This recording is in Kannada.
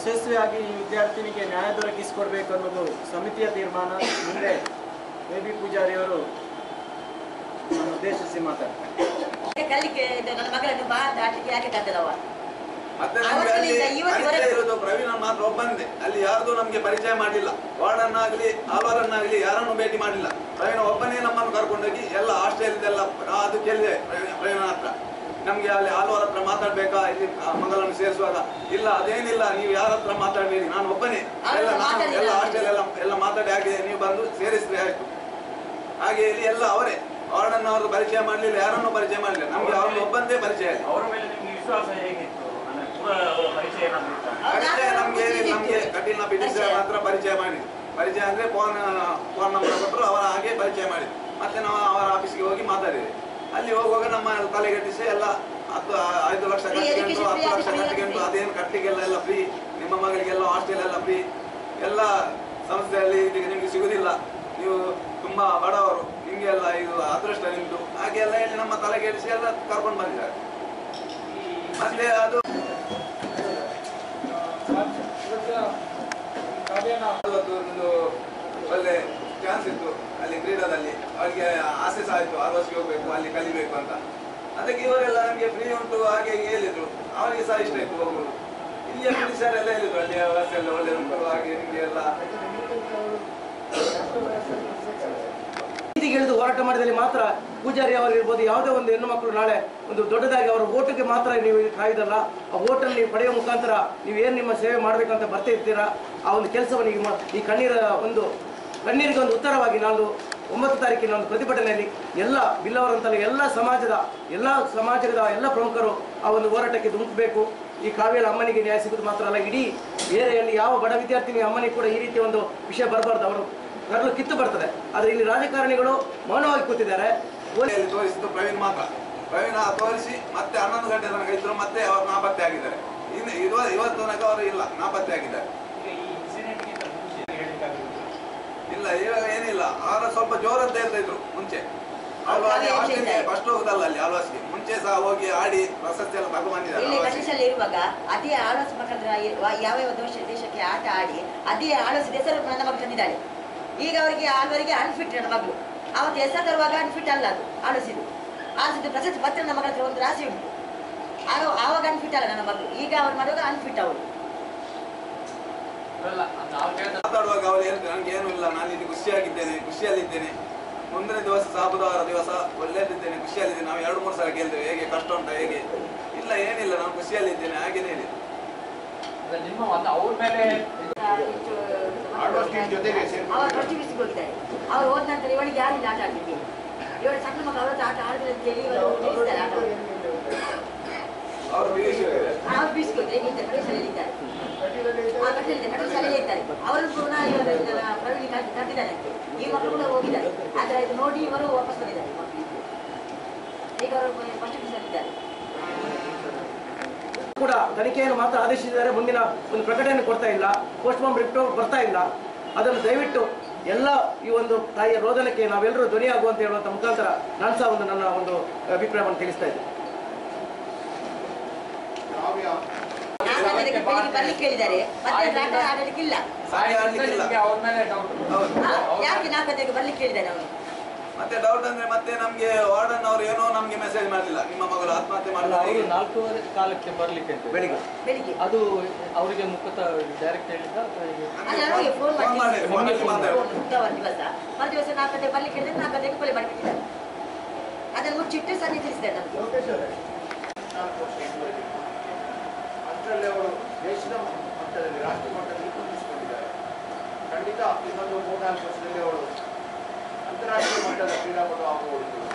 ಯಶಸ್ವಿಯಾಗಿ ಈ ವಿದ್ಯಾರ್ಥಿನಿಗೆ ನ್ಯಾಯ ದೊರಕಿಸಿಕೊಡ್ಬೇಕು ಅನ್ನೋದು ಸಮಿತಿಯ ತೀರ್ಮಾನ. ಮುಂದೆ ಬೇಬಿ ಬಿ ಪೂಜಾರಿಯವರು ಉದ್ದೇಶಿಸಿ ಮಾತಾಡ್ತಾರೆ. ಕಲಿಕೆ ನನ್ನ ಮಗಳನ್ನು ಬಾ ದಾಟಿಗೆ ಯಾಕೆ ಇರೋದು ಪ್ರವೀಣ್ ಮಾತ್ರ ಒಬ್ಬಂದೆ. ಅಲ್ಲಿ ಯಾರ್ದು ನಮ್ಗೆ ಪರಿಚಯ ಮಾಡಿಲ್ಲ. ವಾರ್ಡನ್ನಾಗ್ಲಿ ಆಲ್ವಾರನ್ನಾಗ್ಲಿ ಯಾರನ್ನು ಭೇಟಿ ಮಾಡಿಲ್ಲ. ಪ್ರವೀಣ ಒಬ್ಬನೇ ನಮ್ಮನ್ನು ಕರ್ಕೊಂಡೋಗಿ ಎಲ್ಲ ಹಾಸ್ಟೆಲ್ದೆಲ್ಲ ಅದು ಕೇಳಿದೆ ಪ್ರವೀಣ ಪ್ರವೀಣ ಹತ್ರ. ನಮ್ಗೆ ಅಲ್ಲಿ ಆಲ್ವಾರ್ ಹತ್ರ ಮಾತಾಡ್ಬೇಕಾ? ಇಲ್ಲಿ ಮಂಗಲನ್ನು ಸೇರಿಸುವಾಗ? ಇಲ್ಲ ಅದೇನಿಲ್ಲ ನೀವು ಯಾರ ಹತ್ರ ಮಾತಾಡ್ಬೇಡಿ ನಾನು ಒಬ್ಬನೇ. ಎಲ್ಲ ನಾನು ಎಲ್ಲ ಹಾಸ್ಟೆಲ್ ಎಲ್ಲ ಎಲ್ಲ ಮಾತಾಡಿ ಹಾಗೆ ನೀವು ಬಂದು ಸೇರಿಸಿದ್ರೆ ಆಯ್ತು. ಹಾಗೆ ಇಲ್ಲಿ ಎಲ್ಲ ಅವರೇ. ವಾರ್ಡನ್ ಅವ್ರದ್ದು ಪರಿಚಯ ಮಾಡಲಿಲ್ಲ ಯಾರನ್ನೂ ಪರಿಚಯ ಮಾಡಲಿಲ್ಲ. ನಮ್ಗೆ ಅವ್ರ ಒಬ್ಬಂದೇ ಪರಿಚಯ ಇಲ್ಲ. ಅವರ ಮೇಲೆ ನಿಮ್ಗೆ ವಿಶ್ವಾಸ ಹೇಗಿತ್ತು? ಪರಿಚಯ ನಮ್ಗೆ ನಮ್ಗೆ ಕಟೀಲ್ನ ಬಿಡಿಸ ಮಾತ್ರ ಪರಿಚಯ ಮಾಡಿ ಪರಿಚಯ ಅಂದ್ರೆ ಫೋನ್ ಫೋನ್ ನಂಬರ್ ಕೊಟ್ಟರು ಅವರ ಹಾಗೆ ಪರಿಚಯ ಮಾಡಿ ಮತ್ತೆ ನಾವು ಅವರ ಆಫೀಸ್ಗೆ ಹೋಗಿ ಮಾತಾಡಿದ್ವಿ. ಅಲ್ಲಿ ಹೋಗುವಾಗ ನಮ್ಮ ತಲೆಗಟ್ಟಿಸಿ ಎಲ್ಲ ಹತ್ತು ಐದು ಲಕ್ಷ ಕಟ್ಟಿಗೆಂಟು ಹತ್ತು ಲಕ್ಷ ಕಟ್ಟಿಗೆಂಟು ಅದೇನು ಕಟ್ಟಿಗೆಲ್ಲ ಎಲ್ಲ ಫ್ರೀ ನಿಮ್ಮ ಮಗಳಿಗೆಲ್ಲ ಹಾಸ್ಟೆಲ್ ಎಲ್ಲ ಫ್ರೀ ಎಲ್ಲ ಸಂಸ್ಥೆಯಲ್ಲಿ ಇದಕ್ಕೆ ನಿಮ್ಗೆ ಸಿಗುದಿಲ್ಲ. ನೀವು ತುಂಬಾ ಬಡವರು. ನಿಮ್ಗೆಲ್ಲ ಇದು ಅದೃಷ್ಟ ನಿಮ್ದು. ಹಾಗೆ ಎಲ್ಲ ಹೇಳಿ ನಮ್ಮ ತಲೆಗೆಡಿಸಿ ಎಲ್ಲ ಕರ್ಕೊಂಡು ಬಂದಿದ್ದಾರೆ. ಮತ್ತೆ ಅದು ಒಂದು ಒಳ್ಳೆ ಚಾನ್ಸ್ ಇತ್ತು, ಅಲ್ಲಿ ಕ್ರೀಡಾದಲ್ಲಿ. ಅವರಿಗೆ ಆಸೆ ಸಹ ಆಯಿತು ಆರು ವರ್ಷಕ್ಕೆ ಹೋಗ್ಬೇಕು, ಅಲ್ಲಿ ಕಲಿಬೇಕು ಅಂತ. ಅದಕ್ಕೆ ಇವರೆಲ್ಲ ನಮಗೆ ಫ್ರೀ ಉಂಟು, ಹಾಗೆ ಹೀಗೆ ಹೇಳಿದ್ರು. ಅವರಿಗೆ ಸಹ ಇಷ್ಟ ಇತ್ತು ಹೋಗುದು ಇಲ್ಲಿಯ ಎಲ್ಲ ಹೇಳಿದ್ರು, ಅಲ್ಲಿ ವ್ಯವಸ್ಥೆ ಎಲ್ಲ ಒಳ್ಳೆ ಉಂಟು, ಹಾಗೆ ನಿಮಗೆ ಎಲ್ಲ. ಹೋರಾಟ ಮಾಡಿದಲ್ಲಿ ಮಾತ್ರ ಪೂಜಾರಿ ಅವರಿರ್ಬೋದು ಯಾವುದೇ ಒಂದು ಹೆಣ್ಣು ಮಕ್ಕಳು ನಾಳೆ ಒಂದು ದೊಡ್ಡದಾಗಿ ಅವರ ಓಟಿಗೆ ಮಾತ್ರ ನೀವು ಕಾಯ್ದಲ್ಲ. ಆ ಓಟನ್ನು ನೀವು ಪಡೆಯುವ ಮುಖಾಂತರ ನೀವು ಏನು ನಿಮ್ಮ ಸೇವೆ ಮಾಡಬೇಕಂತ ಬರ್ತಾ ಇರ್ತೀರಾ? ಆ ಒಂದು ಕೆಲಸವನ್ನು ಈ ಕಣ್ಣೀರ ಒಂದು ಕಣ್ಣೀರಿಗೆ ಒಂದು ಉತ್ತರವಾಗಿ ನಾನು ಒಂಬತ್ತು ತಾರೀಕಿನ ಒಂದು ಪ್ರತಿಭಟನೆಯಲ್ಲಿ ಎಲ್ಲ ಬಿಲ್ಲವರಂತಲ್ಲ ಎಲ್ಲ ಸಮಾಜದ ಎಲ್ಲ ಸಮಾಜದ ಎಲ್ಲ ಪ್ರಮುಖರು ಆ ಒಂದು ಹೋರಾಟಕ್ಕೆ ಧುಮುಕಬೇಕು ಈ ಕಾವ್ಯದ ಅಮ್ಮನಿಗೆ ನ್ಯಾಯ ಸಿಗುವುದು ಮಾತ್ರ ಅಲ್ಲ, ಇಡೀ ಏರಿಯಲ್ಲಿ ಯಾವ ಬಡ ವಿದ್ಯಾರ್ಥಿನಿ ಅಮ್ಮನಿಗೆ ಕೂಡ ಈ ರೀತಿಯ ಒಂದು ವಿಷಯ ಬರಬಾರ್ದು. ಅವರು ಕರಲು ಕಿತ್ತು ಬರ್ತದೆ. ಆದರೆ ಇಲ್ಲಿ ರಾಜಕಾರಣಿಗಳು ಮೌನವಾಗಿ ಕೂತಿದ್ದಾರೆ. ತೋರಿಸಿದ್ದು ಪ್ರವೀಣ್ ಮಾತ್ರ. ಪ್ರವೀಣ್ ತೋರಿಸಿ ಮತ್ತೆ ಹನ್ನೊಂದು ಗಂಟೆ ತನಕ ಇದ್ರು ಮತ್ತೆ ಅವರು ನಾಪತ್ತೆ ಆಗಿದ್ದಾರೆ ಇನ್ನು ಇವತ್ತು ತನಕ ಅವರು ಇಲ್ಲ ನಾಪತ್ತೆ ಆಗಿದ್ದಾರೆ ಈಗ ಈ ಇನ್ಸಿಡೆಂಟ್ಗಿಂತ ಮುಂಚೆ ಹೇಳಿಕ್ಕಾಗುದಿಲ್ಲ. ಇಲ್ಲ ಇವಾಗ ಏನಿಲ್ಲ. ಆಗ ಸ್ವಲ್ಪ ಜೋರಂತ ಹೇಳ್ತಾ ಇದ್ರು ಮುಂಚೆ. ಫಸ್ಟ್ ಹೋಗುದಲ್ಲ ಅಲ್ಲಿ ಆಳ್ವಾಸ್ಗೆ. ಮುಂಚೆ ಸಹ ಹೋಗಿ ಆಡಿ ಪ್ರಶಸ್ತಿ ಎಲ್ಲ ತಗೊಂಡು ಬಂದಿದ್ದಾರೆ ಇಲ್ಲಿ. ಕನಿಷ್ಠಲ್ಲಿ ಇರುವಾಗ ಅದೇ ಆಳೋಸ್ ಮಕ್ಕಳ ಯಾವ ಯಾವ ದೋಷ ದೇಶಕ್ಕೆ ಆಟ ಆಡಿ ಅದೇ ಆಳೋಸ್ ಹೆಸರು ನನ್ನ ಮಗಳು ತಂದಿದ್ದಾಳೆ. ಈಗ ಅವರಿಗೆ ಆಳ್ವರಿಗೆ ಅನ್ಫಿಟ್ ನನ್ನ ಮಗಳು ಅವತ್ತು ಹೆಸರು ತರುವಾಗ ಅನ್ಫಿಟ್ ಅಲ್ಲ ಅದು ಆಳೋಸಿದು ಆಳೋಸಿದ್ದು ಪ್ರಶಸ್ತಿ ಪತ್ರ ನಮ್ಮ ಮಗಳ ಹತ್ರ ಒಂದು ರಾಶಿ ಉಂಟು. ಆಗ ಆವಾಗ ಅನ್ಫಿಟ್ ಅಲ್ಲ ನನ್ನ ಮಗಳು ಈಗ ಅವ್ರು ಮಾಡುವಾಗ ಅನ್ಫಿಟ್ ಅವಳು. ಮಾತಾಡುವಾಗ ಅವ್ರು ಏನು ನನಗೆ ಏನು ಇಲ್ಲ ನಾನು ಇಲ್ಲಿ ಖುಷಿಯಾಗಿದ್ದೇನೆ ಖುಷಿಯಲ್ಲಿದ್ದೇನೆ. ಮುಂದಿನ ದಿವಸ ಸಾಬುದಾರ ದಿವಸ ಒಳ್ಳೆಯದಿದ್ದೇನೆ ಖುಷಿಯಲ್ಲಿದ್ದೇನೆ. ನಾವು ಎರಡು ಮೂರು ಸಲ ಕೇಳಿದ್ದೇವೆ ಹೇಗೆ ಕಷ್ಟ ಉಂಟಾ ಹೇಗೆ? ಇಲ್ಲ ಏನಿಲ್ಲ ನಾನು ಖುಷಿಯಲ್ಲಿದ್ದೇನೆ ಹಾಗೇನೇ ಹೇಳಿ ನಿಮ್ಮ ಒಂದು ಅವ್ರ ಮೇಲೆ ಅವ್ರು ಪ್ರತಿಬಿಸಿ ಹೋಗಿದ್ದಾರೆ ಅವ್ರು ಹೋದ ನಂತರ ಇವಳಿಗೆ ಯಾರಿಲ್ಲ ಆಟ ಆಡ್ಲಿಕ್ಕೆ? ಇವಳು ಸಣ್ಣ ಮಕ್ಕಳು ಅವ್ರ ಆಟ ಆಡಿದ್ರೆ ಇವರು. ಅವರು ನೋಡಿ ಇವರು ವಾಪಸ್ ಬಂದಿದ್ದಾರೆ. ಈಗ ಅವರು ಫಸ್ಟ್ ಇದ್ದಾರೆ. ಕೂಡ ತನಿಖೆಯನ್ನು ಮಾತ್ರ ಆದೇಶಿಸಿದ್ದಾರೆ. ಮುಂದಿನ ಒಂದು ಪ್ರಕಟಣೆ ಕೊಡ್ತಾ ಇಲ್ಲ. ಪೋಸ್ಟ್ ಮಾರ್ಮ್ ರಿಪೋರ್ಟ್ ಬರ್ತಾ ಇಲ್ಲ. ಅದನ್ನು ದಯವಿಟ್ಟು ಎಲ್ಲ ಈ ಒಂದು ತಾಯಿಯ ರೋದನಕ್ಕೆ ನಾವೆಲ್ಲರೂ ಧ್ವನಿಯಾಗುವಂತ ಹೇಳುವಂತ ಮುಖಾಂತರ ನಾನು ಸಹ ಒಂದು ನನ್ನ ಒಂದು ಅಭಿಪ್ರಾಯವನ್ನು ತಿಳಿಸ್ತಾ ಇದ್ದೆ. ಅದಕ್ಕೆ ಬೆಳಿಗ್ಗೆ ಬರ್ಲಿಕ್ಕೆ ಹೇಳಿದ್ದಾರೆ. ಮತ್ತೆ ಆಟ ಆಡಲಿಕ್ಕೆ ಇಲ್ಲ ಯಾಕೆ ನಾಲ್ಕು ಬರ್ಲಿಕ್ಕೆ ಹೇಳಿದ್ದಾನೆ ಅವನು ಮತ್ತೆ ಡೌಟ್ ಅಂದ್ರೆ ಮತ್ತೆ ನಮ್ಗೆ ವಾರ್ಡನ್ ಅವ್ರು ಏನೋ ನಮ್ಗೆ ಮೆಸೇಜ್ ಮಾಡಲಿಲ್ಲ. ನಿಮ್ಮ ಮಗಳು ಆತ್ಮಹತ್ಯೆ ಮಾಡಿಲ್ಲ ನಾಲ್ಕೂವರೆ ಕಾಲಕ್ಕೆ ಬರ್ಲಿಕ್ಕೆ ಬೆಳಿಗ್ಗೆ. ಬೆಳಿಗ್ಗೆ. ಅದು ಅವರಿಗೆ ಮುಖತ ಡೈರೆಕ್ಟ್ ಹೇಳಿದ್ದ ದಿವಸ ಮರು ದಿವಸ. ನಾಲ್ಕು ಗಂಟೆ ಬರ್ಲಿಕ್ಕೆ ಹೇಳಿದ್ರೆ ನಾಲ್ಕು ಗಂಟೆಗೆ ಕೊಲೆ ಮಾಡಿಬಿಟ್ಟಿದ್ದಾರೆ. ಅದನ್ನು ಮುಚ್ಚಿಟ್ಟು ಸಂಜೆ ತಿಳಿಸಿದೆ ನಮಗೆ ದೇಶದ ಮಟ್ಟದಲ್ಲಿ ರಾಷ್ಟ್ರ ಮಟ್ಟದಲ್ಲಿ ಗುರುತಿಸಿಕೊಂಡಿದ್ದಾರೆ ಖಂಡಿತ ಇನ್ನೊಂದು ಮೂರ್ನಾಲ್ಕು ವರ್ಷದಲ್ಲಿ ಅವರು ಅಂತಾರಾಷ್ಟ್ರೀಯ ಮಟ್ಟದ ಕ್ರೀಡಾಪಟು ಆಗಬಹುದು